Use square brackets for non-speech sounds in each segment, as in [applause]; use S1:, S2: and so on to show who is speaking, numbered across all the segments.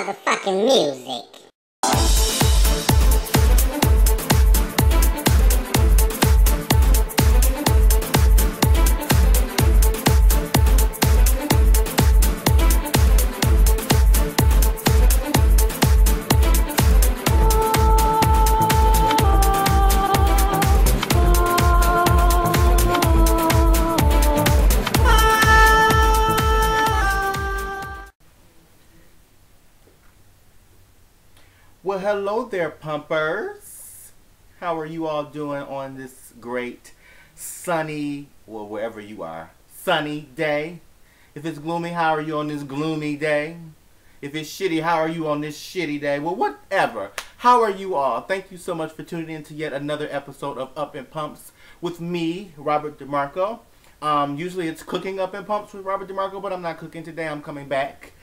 S1: motherfucking music.
S2: Hello there, pumpers. How are you all doing on this great sunny, well, wherever you are, sunny day? If it's gloomy, how are you on this gloomy day? If it's shitty, how are you on this shitty day? Well, whatever. How are you all? Thank you so much for tuning in to yet another episode of Up in Pumps with me, Robert DeMarco. Um, usually it's cooking Up in Pumps with Robert DeMarco, but I'm not cooking today. I'm coming back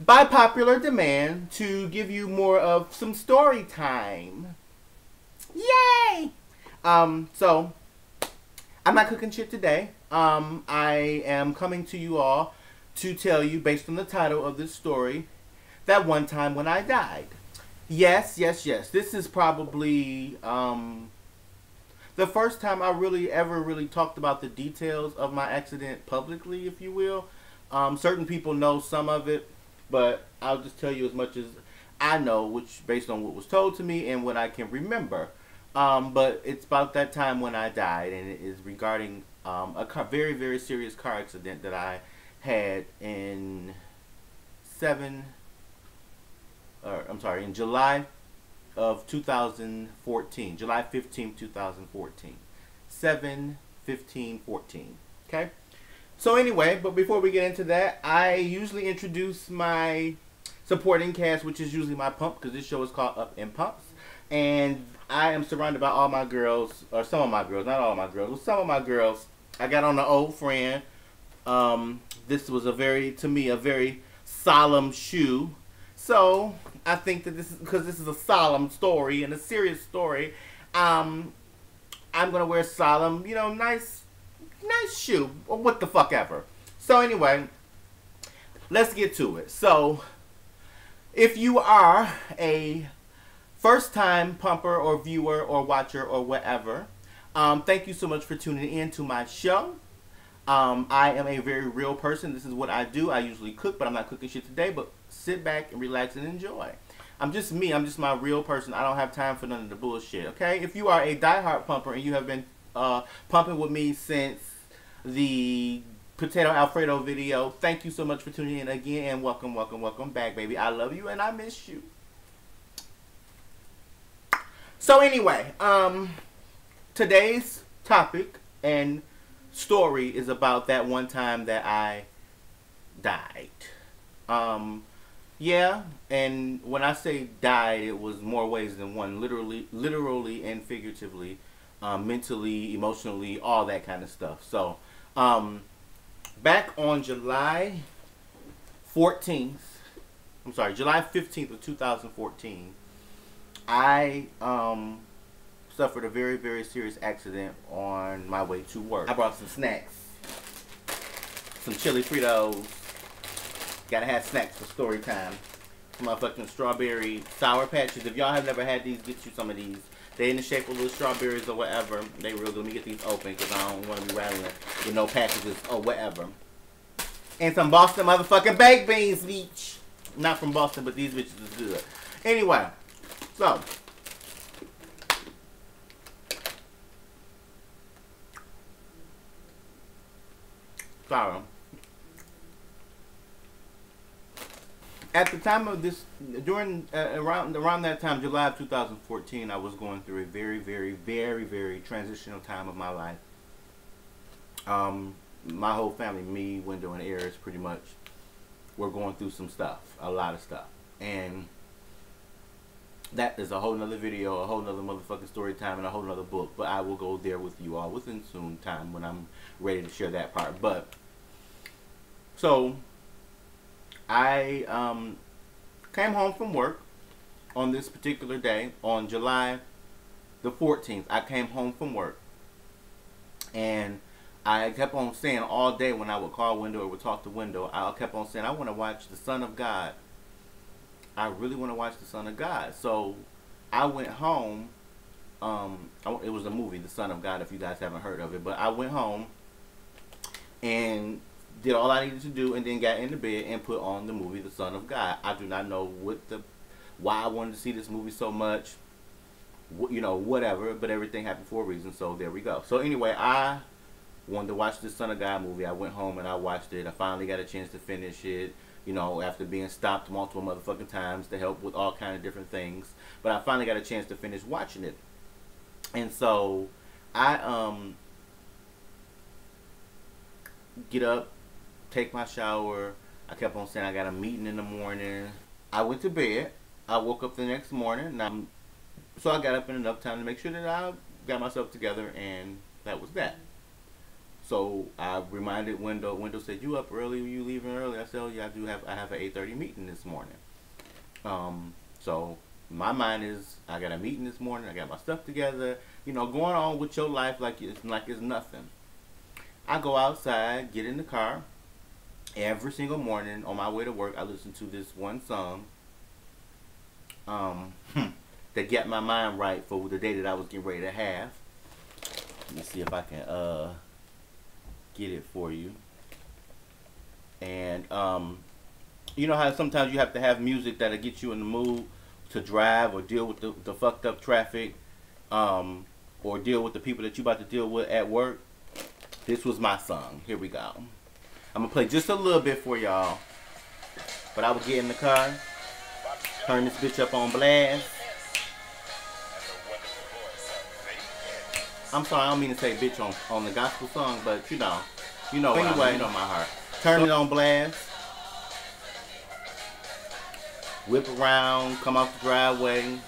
S2: by popular demand to give you more of some story time. Yay! Um, so I'm not cooking shit today. Um, I am coming to you all to tell you, based on the title of this story, that one time when I died. Yes, yes, yes. This is probably um, the first time I really ever really talked about the details of my accident publicly, if you will. Um, certain people know some of it but I'll just tell you as much as I know, which based on what was told to me and what I can remember. Um, but it's about that time when I died, and it is regarding um, a car, very, very serious car accident that I had in seven, or I'm sorry, in July of 2014, July 15, 2014, 7, 15, 14. Okay. So anyway, but before we get into that, I usually introduce my supporting cast, which is usually my pump, because this show is called Up in Pumps. And I am surrounded by all my girls, or some of my girls, not all my girls, but some of my girls. I got on an old friend. Um, this was a very, to me, a very solemn shoe. So I think that this is because this is a solemn story and a serious story. Um, I'm gonna wear solemn, you know, nice nice shoe, or what the fuck ever. So anyway, let's get to it. So, if you are a first time pumper or viewer or watcher or whatever, um, thank you so much for tuning in to my show. Um, I am a very real person. This is what I do. I usually cook, but I'm not cooking shit today. But sit back and relax and enjoy. I'm just me. I'm just my real person. I don't have time for none of the bullshit. Okay? If you are a diehard pumper and you have been uh, pumping with me since the potato alfredo video. Thank you so much for tuning in again and welcome, welcome, welcome back, baby. I love you and I miss you. So anyway, um, today's topic and story is about that one time that I died. Um, yeah, and when I say died, it was more ways than one, literally, literally and figuratively, um, mentally, emotionally, all that kind of stuff. So, um, back on July 14th, I'm sorry, July 15th of 2014, I um, suffered a very, very serious accident on my way to work. I brought some snacks, some chili Fritos. Gotta have snacks for story time. Motherfucking strawberry sour patches. If y'all have never had these, get you some of these. They in the shape of little strawberries or whatever. They real good. Let me get these open because I don't want to be rattling with no packages or whatever. And some Boston motherfucking baked beans, bitch. Not from Boston, but these bitches is good. Anyway, so. Sorry. At the time of this, during uh, around around that time, July of 2014, I was going through a very, very, very, very transitional time of my life. Um, my whole family, me, Window, and Eris, pretty much, were going through some stuff, a lot of stuff, and that is a whole nother video, a whole nother motherfucking story time, and a whole nother book. But I will go there with you all within soon time when I'm ready to share that part. But so I um, came home from work on this particular day on July the 14th. I came home from work and I kept on saying all day when I would call window or would talk to window, I kept on saying I want to watch the Son of God I really want to watch The Son of God. So I went home. Um, it was a movie, The Son of God, if you guys haven't heard of it. But I went home and did all I needed to do, and then got into bed and put on the movie The Son of God. I do not know what the why I wanted to see this movie so much. You know, whatever, but everything happened for a reason. So there we go. So anyway, I wanted to watch the Son of God movie. I went home and I watched it. I finally got a chance to finish it. You know, after being stopped multiple motherfucking times to help with all kind of different things, but I finally got a chance to finish watching it. And so, I um get up, take my shower. I kept on saying I got a meeting in the morning. I went to bed. I woke up the next morning. I'm, so I got up in enough time to make sure that I got myself together, and that was that. So I reminded Window. Window said, "You up early? You leaving early?" I said, "Oh yeah, I do have. I have an eight thirty meeting this morning." Um, so my mind is, I got a meeting this morning. I got my stuff together. You know, going on with your life like it's like it's nothing. I go outside, get in the car. Every single morning on my way to work, I listen to this one song. Um, that get my mind right for the day that I was getting ready to have. Let me see if I can uh get it for you. And um, you know how sometimes you have to have music that'll get you in the mood to drive or deal with the, the fucked up traffic, um, or deal with the people that you about to deal with at work. This was my song. Here we go. I'm gonna play just a little bit for y'all. But I would get in the car, turn this bitch up on blast. I'm sorry, I don't mean to say bitch on, on the gospel song, but you know, you know anyway, I mean, you know my heart. Turn it on blast. Whip around, come off the driveway,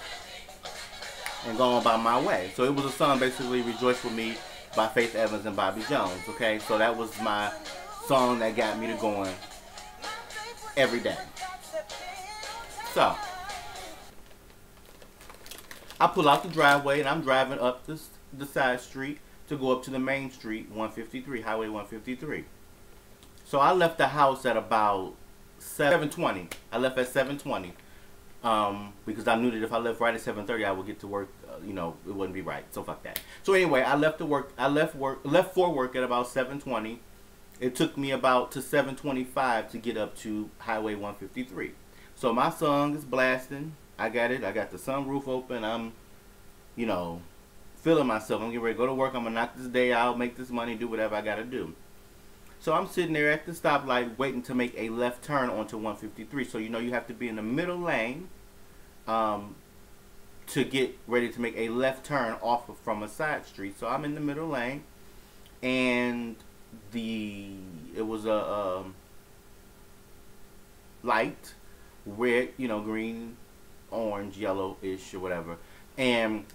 S2: and go on by my way. So it was a song basically Rejoice With Me by Faith Evans and Bobby Jones. Okay, so that was my song that got me to going every day. So I pull out the driveway and I'm driving up this the side street to go up to the main street, 153, Highway 153. So I left the house at about 7:20. I left at 7:20 um, because I knew that if I left right at 7:30, I would get to work. Uh, you know, it wouldn't be right. So fuck that. So anyway, I left the work. I left work. Left for work at about 7:20. It took me about to 7:25 to get up to Highway 153. So my song is blasting. I got it. I got the sunroof open. I'm, you know, feeling myself. I'm getting ready to go to work. I'm gonna knock this day out, make this money, do whatever I gotta do. So I'm sitting there at the stoplight waiting to make a left turn onto 153. So you know you have to be in the middle lane um, to get ready to make a left turn off of, from a side street. So I'm in the middle lane, and the it was a um, light, red, you know, green, orange, yellow-ish or whatever, and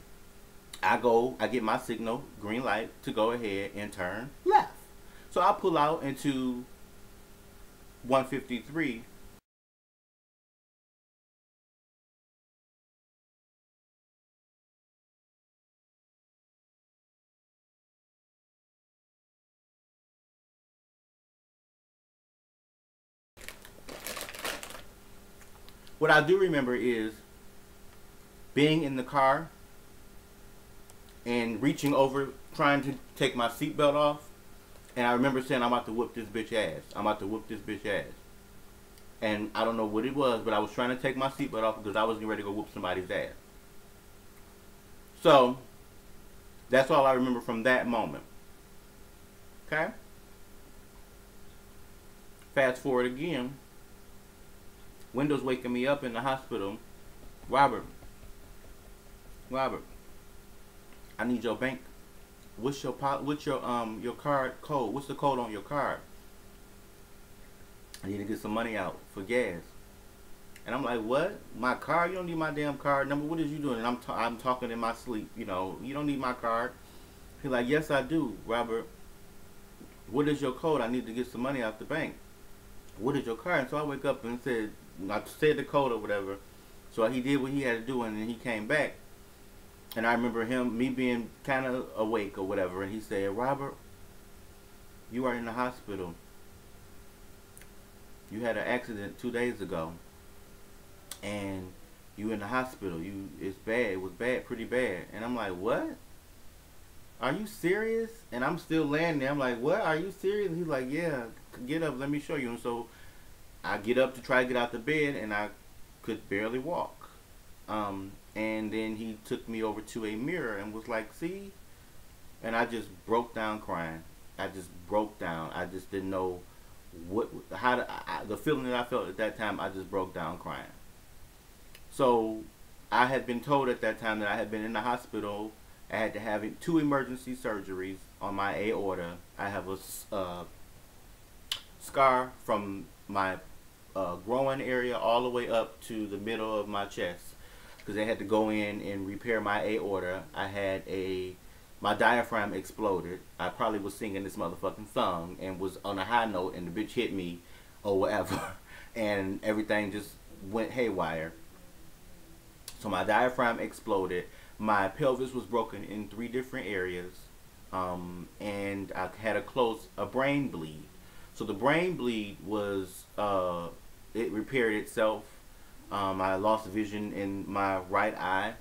S2: I go, I get my signal, green light, to go ahead and turn left. So I pull out into 153. What I do remember is being in the car and reaching over trying to take my seatbelt off. And I remember saying, I'm about to whoop this bitch ass. I'm about to whoop this bitch ass. And I don't know what it was, but I was trying to take my seatbelt off because I was getting ready to go whoop somebody's ass. So, that's all I remember from that moment. Okay? Fast forward again. Windows waking me up in the hospital. Robert. Robert. I need your bank. What's your what's your um your card code? What's the code on your card? I need to get some money out for gas. And I'm like, what? My card? You don't need my damn card number. What is you doing? And I'm ta I'm talking in my sleep. You know, you don't need my card. He's like, yes, I do, Robert. What is your code? I need to get some money out the bank. What is your card? And so I wake up and said, I said the code or whatever. So he did what he had to do, and then he came back. And I remember him, me being kind of awake or whatever, and he said, Robert, you are in the hospital. You had an accident two days ago. and you in the hospital. You it's bad. It was bad, pretty bad." And I'm like, "What? Are you serious?" And I'm still laying there. I'm like, "What? Are you serious?" And he's like, "Yeah, get up. Let me show you." And so I get up to try to get out the bed, and I could barely walk. Um, and then he took me over to a mirror and was like, "See," and I just broke down crying. I just broke down. I just didn't know what how to, I, the feeling that I felt at that time. I just broke down crying. So I had been told at that time that I had been in the hospital. I had to have two emergency surgeries on my aorta. I have a uh, scar from my uh, growing area all the way up to the middle of my chest because they had to go in and repair my aorta. I had a my diaphragm exploded. I probably was singing this motherfucking song and was on a high note, and the bitch hit me or whatever, [laughs] and everything just went haywire. So my diaphragm exploded. My pelvis was broken in three different areas, um, and I had a close a brain bleed. So the brain bleed was uh, it repaired itself. Um, I lost vision in my right eye.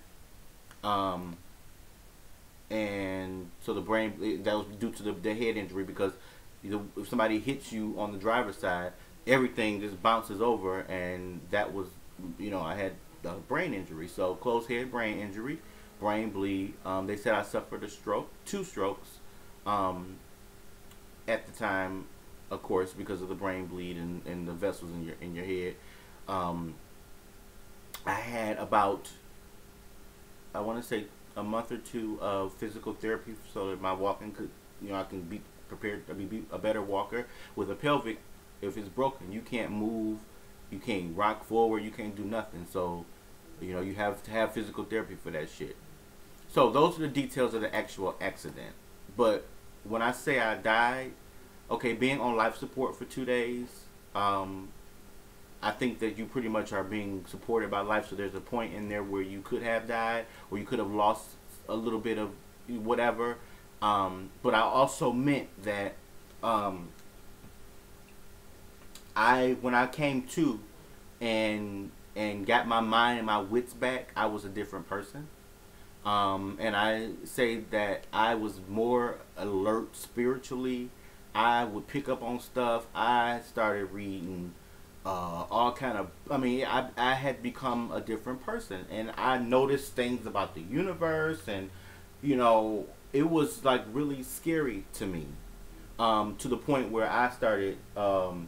S2: Um, and so the brain that was due to the, the head injury because if somebody hits you on the driver's side, everything just bounces over, and that was you know I had a brain injury, so closed head brain injury, brain bleed. Um, they said I suffered a stroke, two strokes, um, at the time, of course, because of the brain bleed and, and the vessels in your in your head. Um, I had about I want to say a month or two of physical therapy so that my walking could, you know, I can be prepared to be a better walker. With a pelvic, if it's broken, you can't move, you can't rock forward, you can't do nothing. So, you know, you have to have physical therapy for that shit. So those are the details of the actual accident. But when I say I died, okay, being on life support for two days, um, I think that you pretty much are being supported by life. So there's a point in there where you could have died, or you could have lost a little bit of whatever. Um, but I also meant that um, I, when I came to, and and got my mind and my wits back, I was a different person. Um, and I say that I was more alert spiritually. I would pick up on stuff. I started reading uh, all kind of i mean I, I had become a different person and i noticed things about the universe and you know it was like really scary to me um, to the point where i started um,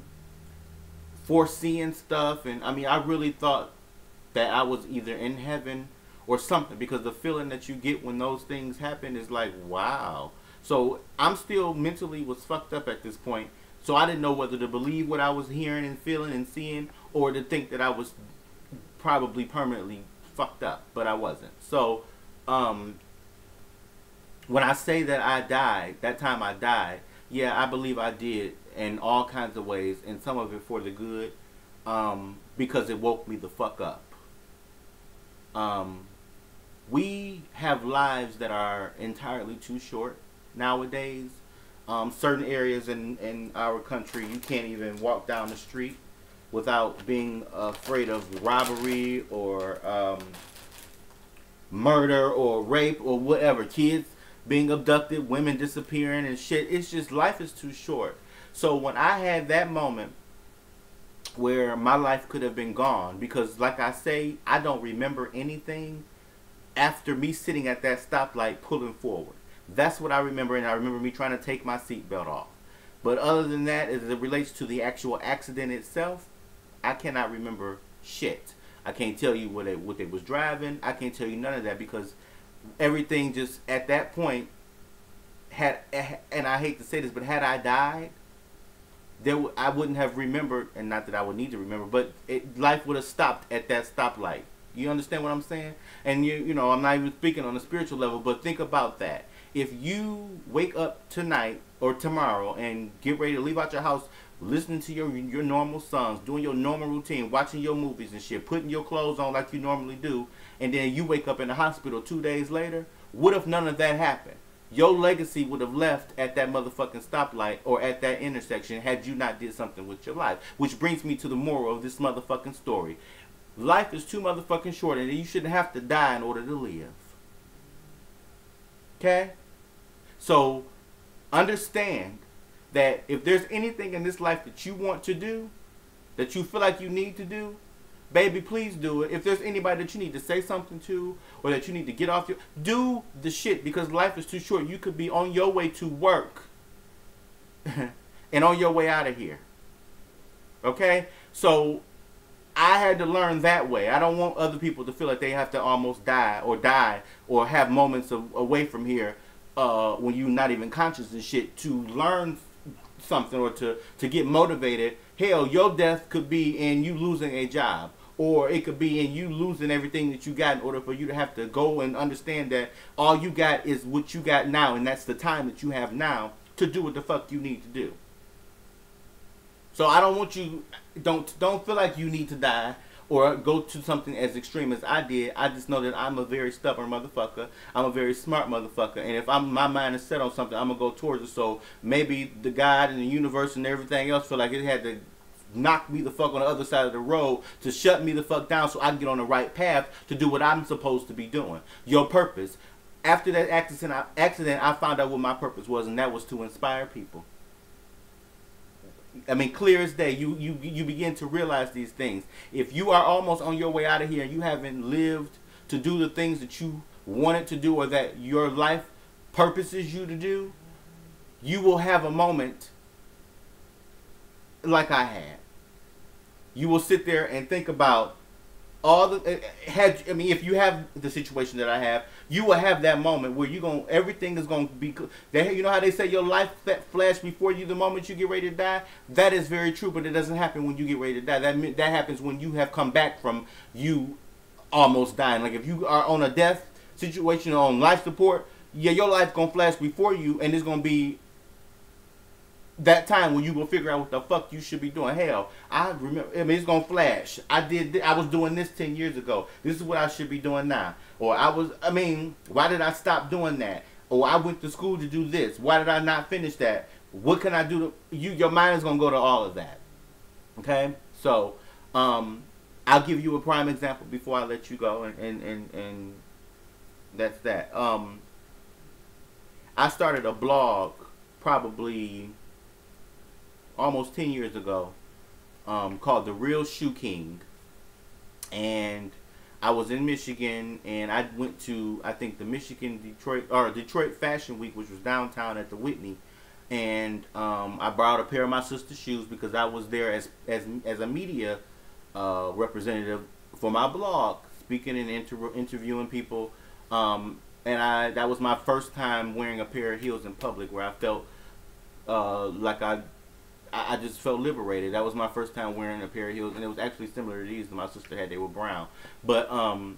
S2: foreseeing stuff and i mean i really thought that i was either in heaven or something because the feeling that you get when those things happen is like wow so i'm still mentally was fucked up at this point so I didn't know whether to believe what I was hearing and feeling and seeing or to think that I was probably permanently fucked up, but I wasn't. So um, when I say that I died, that time I died, yeah, I believe I did in all kinds of ways, and some of it for the good, um, because it woke me the fuck up. Um, we have lives that are entirely too short nowadays um, certain areas in, in our country, you can't even walk down the street without being afraid of robbery or um, murder or rape or whatever. Kids being abducted, women disappearing and shit. It's just life is too short. So when I had that moment where my life could have been gone, because like I say, I don't remember anything after me sitting at that stoplight pulling forward. That's what I remember, and I remember me trying to take my seatbelt off. But other than that, as it relates to the actual accident itself, I cannot remember shit. I can't tell you what they what they was driving. I can't tell you none of that because everything just at that point had and I hate to say this, but had I died, there I wouldn't have remembered, and not that I would need to remember, but it, life would have stopped at that stoplight. You understand what I'm saying? And you you know I'm not even speaking on a spiritual level, but think about that if you wake up tonight or tomorrow and get ready to leave out your house, listening to your your normal songs, doing your normal routine, watching your movies and shit, putting your clothes on like you normally do, and then you wake up in the hospital two days later, what if none of that happened? Your legacy would have left at that motherfucking stoplight or at that intersection had you not did something with your life. Which brings me to the moral of this motherfucking story. Life is too motherfucking short, and you shouldn't have to die in order to live. Okay? So, understand that if there's anything in this life that you want to do, that you feel like you need to do, baby, please do it. If there's anybody that you need to say something to or that you need to get off your do the shit because life is too short. You could be on your way to work [laughs] and on your way out of here. Okay? So I had to learn that way. I don't want other people to feel like they have to almost die or die or have moments of, away from here uh, when you're not even conscious and shit to learn something or to, to get motivated. Hell, your death could be in you losing a job or it could be in you losing everything that you got in order for you to have to go and understand that all you got is what you got now and that's the time that you have now to do what the fuck you need to do. So I don't want you don't don't feel like you need to die or go to something as extreme as I did. I just know that I'm a very stubborn motherfucker. I'm a very smart motherfucker, and if I'm my mind is set on something, I'm gonna go towards it. So maybe the God and the universe and everything else feel like it had to knock me the fuck on the other side of the road to shut me the fuck down so I can get on the right path to do what I'm supposed to be doing. Your purpose. After that accident, I, accident, I found out what my purpose was, and that was to inspire people. I mean, clear as day, you, you, you begin to realize these things. If you are almost on your way out of here and you haven't lived to do the things that you wanted to do or that your life purposes you to do, you will have a moment like I had. You will sit there and think about all the eh, eh, had I mean if you have the situation that I have, you will have that moment where you going to everything is going to be you know how they say your life flash before you the moment you get ready to die. That is very true, but it doesn't happen when you get ready to die. That that happens when you have come back from you almost dying. Like if you are on a death situation or on life support, yeah, your life gonna flash before you, and it's gonna be that time when you will figure out what the fuck you should be doing. Hell, I remember. I mean, it's gonna flash. I did. I was doing this ten years ago. This is what I should be doing now. Or I was. I mean, why did I stop doing that? Or I went to school to do this. Why did I not finish that? What can I do to you? Your mind is gonna go to all of that. Okay. So, um, I'll give you a prime example before I let you go, and and and, and that's that. Um, I started a blog probably almost 10 years ago um, called The Real Shoe King. And I was in Michigan and I went to, I think, the Michigan Detroit, or Detroit Fashion Week, which was downtown at the Whitney. And um, I borrowed a pair of my sister's shoes because I was there as, as, as a media uh, representative for my blog, speaking and inter- interviewing people. Um, and I that was my first time wearing a pair of heels in public where I felt uh, like I I, I, just felt liberated. That was my first time wearing a pair of heels, and it was actually similar to these that my sister had. They were brown, but um,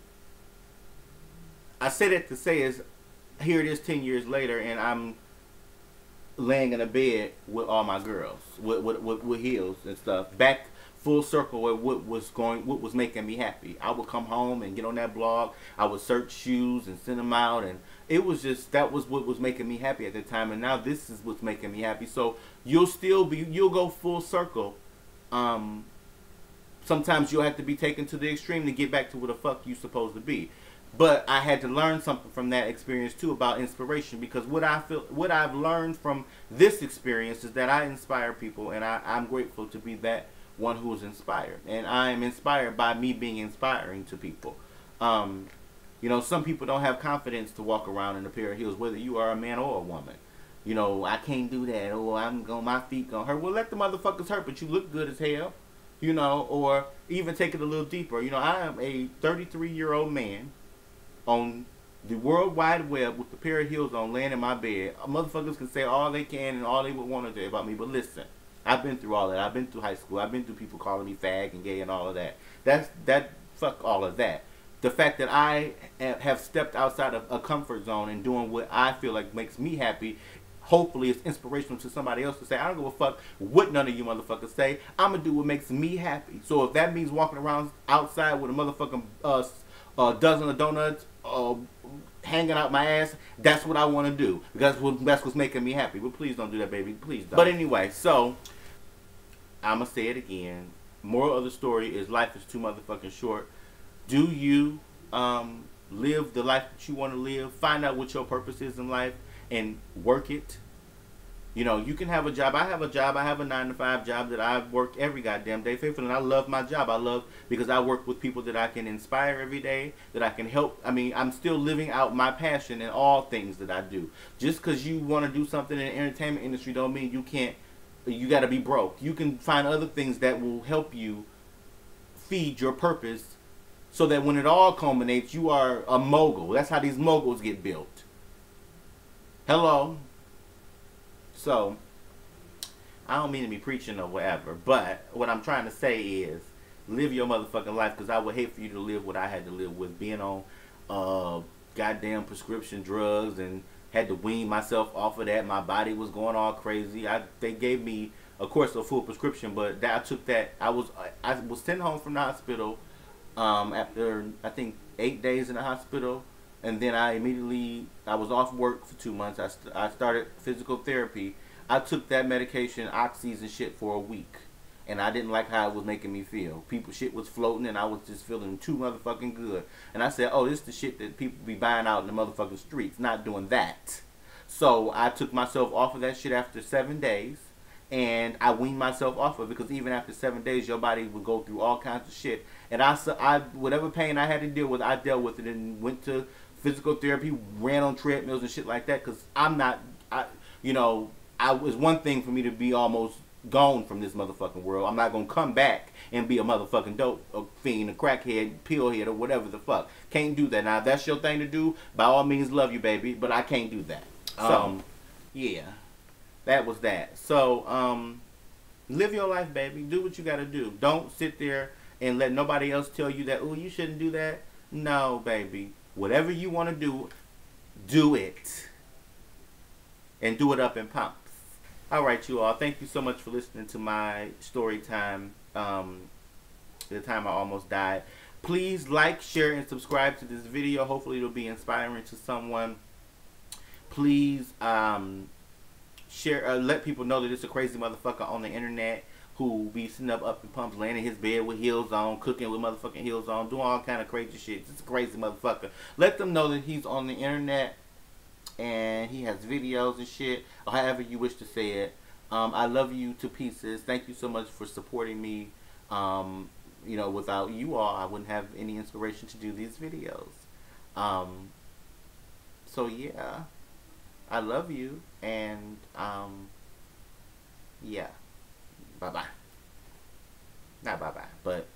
S2: I said it to say is, here it is ten years later, and I'm laying in a bed with all my girls with with, with, with heels and stuff. Back full circle with what was going, what was making me happy. I would come home and get on that blog. I would search shoes and send them out, and it was just that was what was making me happy at the time. And now this is what's making me happy. So you'll still be, you'll go full circle. Um, sometimes you'll have to be taken to the extreme to get back to where the fuck you supposed to be. But I had to learn something from that experience too about inspiration because what I feel, what I've learned from this experience is that I inspire people, and I, I'm grateful to be that one who is inspired. And I am inspired by me being inspiring to people. Um, you know, some people don't have confidence to walk around in a pair of heels, whether you are a man or a woman. You know, I can't do that. Oh, I'm going, my feet gonna hurt. Well, let the motherfuckers hurt, but you look good as hell. You know, or even take it a little deeper. You know, I am a 33 year old man on the World Wide Web with a pair of heels on, laying in my bed. Motherfuckers can say all they can and all they would want to say about me, but listen, I've been through all that. I've been through high school. I've been through people calling me fag and gay and all of that. That's that. Fuck all of that. The fact that I have stepped outside of a comfort zone and doing what I feel like makes me happy hopefully it's inspirational to somebody else to say, I don't give a fuck what none of you motherfuckers say. I'm gonna do what makes me happy. So if that means walking around outside with a motherfucking uh, uh, dozen of donuts, uh, hanging out my ass, that's what I want to do because that's what's making me happy. But please don't do that, baby. Please don't. But anyway, so I'm gonna say it again. moral of the story is life is too motherfucking short. Do you um, live the life that you want to live? Find out what your purpose is in life and work it. You know, you can have a job. I have a job. I have a nine to five job that I work every goddamn day faithfully, and I love my job. I love because I work with people that I can inspire every day, that I can help. I mean, I'm still living out my passion in all things that I do. Just because you want to do something in the entertainment industry, don't mean you can't. You got to be broke. You can find other things that will help you feed your purpose, so that when it all culminates, you are a mogul. That's how these moguls get built. Hello. So, I don't mean to be preaching or whatever, but what I'm trying to say is live your motherfucking life because I would hate for you to live what I had to live with being on uh, goddamn prescription drugs and had to wean myself off of that. My body was going all crazy. I they gave me, of course, a full prescription, but that I took that. I was I was sent home from the hospital um, after I think eight days in the hospital and then I immediately I was off work for two months. I, st- I started physical therapy. I took that medication, oxys and shit, for a week, and I didn't like how it was making me feel. People shit was floating, and I was just feeling too motherfucking good. And I said, "Oh, this is the shit that people be buying out in the motherfucking streets. Not doing that." So I took myself off of that shit after seven days and I weaned myself off of it because even after seven days, your body would go through all kinds of shit. And I, I, whatever pain I had to deal with, I dealt with it and went to physical therapy, ran on treadmills and shit like that. Because I'm not, I, you know, I was one thing for me to be almost gone from this motherfucking world. I'm not gonna come back and be a motherfucking dope a fiend, a crackhead, pillhead, or whatever the fuck. Can't do that. Now, if that's your thing to do, by all means, love you, baby. But I can't do that. So, um, yeah, that was that. So, um, live your life, baby. Do what you gotta do. Don't sit there and let nobody else tell you that. Oh, you shouldn't do that. No, baby. Whatever you want to do, do it. And do it up in pumps. All right, you all. Thank you so much for listening to my story time. Um, the time I almost died. Please like, share, and subscribe to this video. Hopefully, it'll be inspiring to someone. Please um, share. Uh, let people know that it's a crazy motherfucker on the internet who be sitting up up in pumps, laying in his bed with heels on, cooking with motherfucking heels on, doing all kind of crazy shit. Just a crazy motherfucker. Let them know that he's on the internet and he has videos and shit, or however you wish to say it. Um, I love you to pieces. Thank you so much for supporting me. Um, you know, without you all, I wouldn't have any inspiration to do these videos. Um, so yeah, I love you, and um, yeah. Bye bye. Not bye bye, but